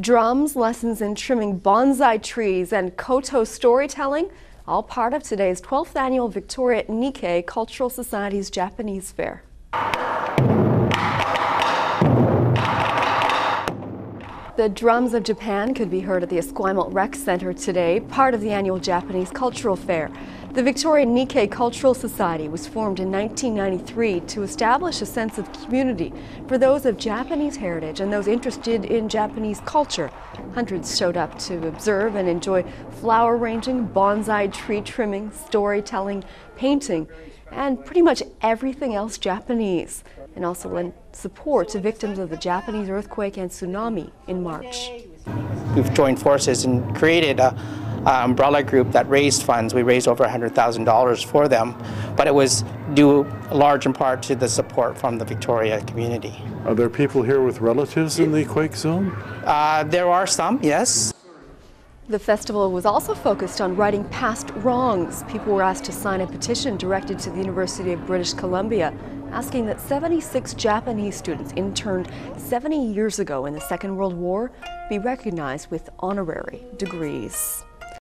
Drums, lessons in trimming bonsai trees, and koto storytelling, all part of today's 12th annual Victoria Nikkei Cultural Society's Japanese Fair. The drums of Japan could be heard at the Esquimalt Rec Center today, part of the annual Japanese Cultural Fair. The Victoria Nikkei Cultural Society was formed in 1993 to establish a sense of community for those of Japanese heritage and those interested in Japanese culture. Hundreds showed up to observe and enjoy flower arranging, bonsai tree trimming, storytelling, painting, and pretty much everything else Japanese and also lend support to victims of the Japanese earthquake and tsunami in March. We've joined forces and created a, a umbrella group that raised funds. We raised over $100,000 for them, but it was due large in part to the support from the Victoria community. Are there people here with relatives in the quake zone? Uh, there are some, yes. The festival was also focused on righting past wrongs. People were asked to sign a petition directed to the University of British Columbia asking that 76 Japanese students interned 70 years ago in the Second World War be recognized with honorary degrees.